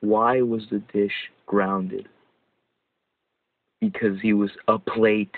Why was the dish grounded? Because he was a plate